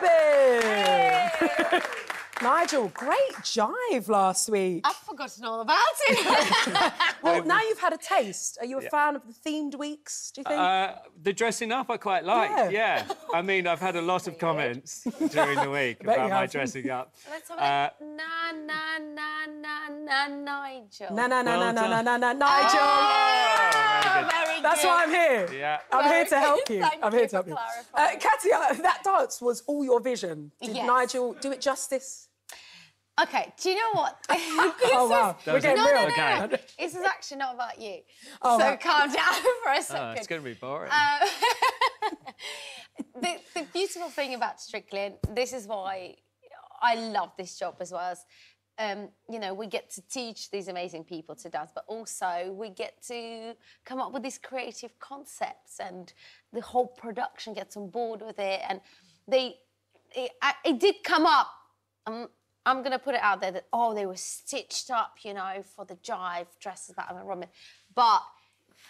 샤베. Nigel, great jive last week. I've forgotten all about it. Well, now you've had a taste. Are you a fan of the themed weeks, do you think? Uh, the dressing up I quite like. Yeah. Yeah. I mean, I've had a lot of comments during the week about my have. dressing up. Let's have Uh, a na na na na na Nigel. na na na well na na done. na na Nigel! Oh, very good. very That's good. why I'm here. Yeah. I'm Very here to help good. you. Thank I'm you here to for help you. Uh, clarifying. Katya, that dance was all your vision. Did Yes. Nigel do it justice? Okay, do you know what? this Oh, wow. Is... We're was getting No, real. no, no, no. This is actually not about you. Oh, so right. calm down for a second. Oh, it's going to be boring. Um, the, the beautiful thing about Strictly, this is why I love this job as well as, um, you know, we get to teach these amazing people to dance, but also we get to come up with these creative concepts and the whole production gets on board with it. And they, it, it did come up. Um, I'm going to put it out there that, oh, they were stitched up, you know, for the jive dresses that I'm Robin. But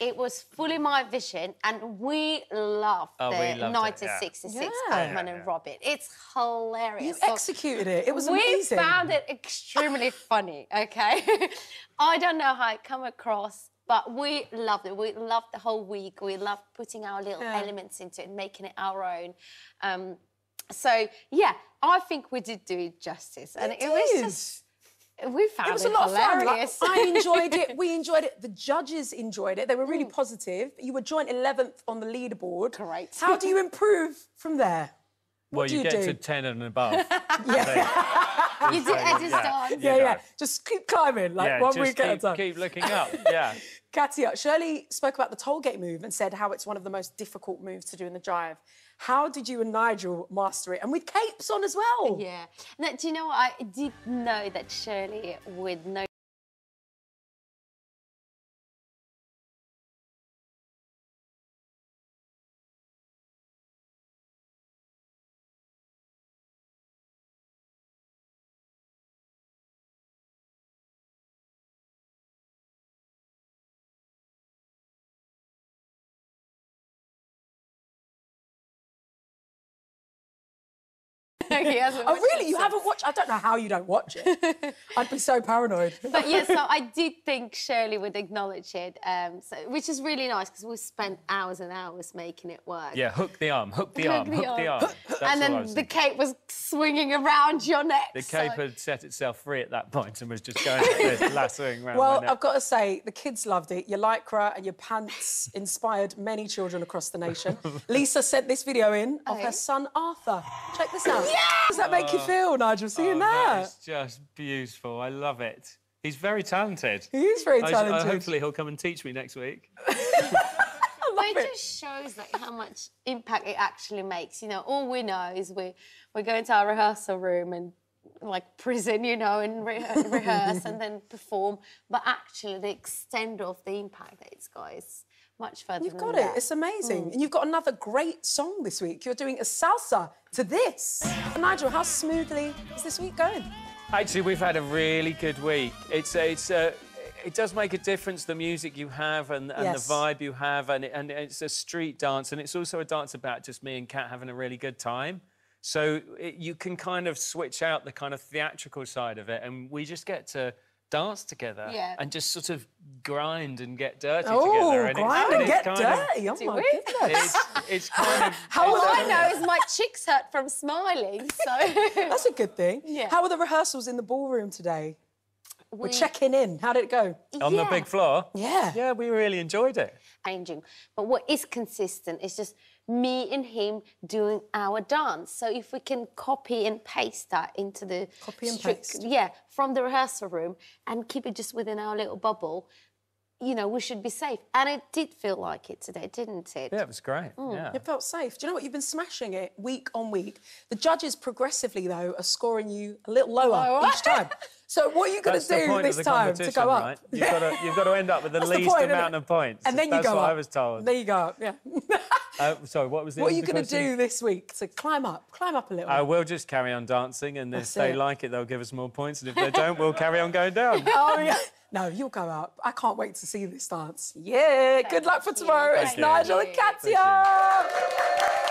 it was fully my vision, and we loved Oh, the we loved it, yeah. 1966 Yeah. Batman Yeah, and yeah. Robin. It's hilarious. You So executed it. It was we amazing. We found it extremely funny, okay? I don't know how it come across, but we loved it. We loved the whole week. We loved putting our little Yeah. elements into it and making it our own. Um, so, yeah, I think we did do it justice. And it, was did. just, we found It it, was a lot of fun. Like, hilarious. I enjoyed it. We enjoyed it. The judges enjoyed it. They were really Mm. positive. You were joint 11th on the leaderboard. Great. How do you improve from there? well, you, you get do? to 10 and above. Yeah, you did Eddie's yeah. dance. You yeah, yeah. Just keep climbing, like yeah, one just week at a keep, time. keep looking up. Yeah. Katya, Shirley spoke about the tollgate move and said how it's one of the most difficult moves to do in the jive. How did you and Nigel master it? And with capes on as well. Yeah. Now, do you know what? I did know that Shirley would know. he hasn't Oh, really? it You since. haven't watched? I don't know how you don't watch it. I'd be so paranoid. But yeah, so I did think Shirley would acknowledge it, um, so, which is really nice because we spent hours and hours making it work. Yeah, hook the arm, hook the arm, the hook the arm. arm. That's and then the cape was swinging around your neck. The so- cape had set itself free at that point and was just going like this, lassoing around Well, my neck. I've got to say, the kids loved it. Your lycra and your pants inspired many children across the nation. Lisa sent this video in of Oh. her son Arthur. Check this out. How does that make you oh. feel, Nigel, seeing Oh, that? It's just beautiful. I love it. He's very talented. He is very I- I- talented. hopefully he'll come and teach me next week. But it just shows like how much impact it actually makes. You know, all we know is we we go into our rehearsal room and like prison, you know, and re- rehearse and then perform. But actually, the extent of the impact that it's got is much further. You've than got it. that. It's amazing. Mm. And you've got another great song this week. You're doing a salsa to this. Nigel, how smoothly is this week going? Actually, we've had a really good week. It's it's uh, it does make a difference the music you have and, and Yes. the vibe you have, and, it, and it's a street dance, and it's also a dance about just me and Kat having a really good time. So it, you can kind of switch out the kind of theatrical side of it, and we just get to dance together Yeah. and just sort of grind and get dirty Oh, together. And grind and it's get kind of- dirty. Oh, my goodness. it's, it's kind of How All I know is my cheeks hurt from smiling. So That's a good thing. Yeah. How were the rehearsals in the ballroom today? We're checking in. How did it go? on the big floor. Yeah. Yeah, we really enjoyed it. changing. But what is consistent is just me and him doing our dance. So if we can copy and paste that into the Copy and strict- paste. yeah, from the rehearsal room and keep it just within our little bubble, you know, we should be safe. And it did feel like it today, didn't it? Yeah, it was great. Mm. Yeah. It felt safe. Do you know what? You've been smashing it week on week. The judges progressively, though, are scoring you a little lower, Lower? each time. So what are you going That's to the do point this of the time to competition, go up? right? You've got to you've got to end up with the That's the least point, amount of points. And then you That's go what up. I was told. There you go up. Yeah. Uh, sorry, what was the what are you going to do this week to climb up? Climb up a little. I will just carry on dancing, and if That's they it. like it, they'll give us more points, and if they don't, we'll carry on going down. Oh, yeah. No, you'll go up. I can't wait to see this dance. Yeah. Good luck for you. tomorrow. Thank it's you. Nigel and Thank Katya.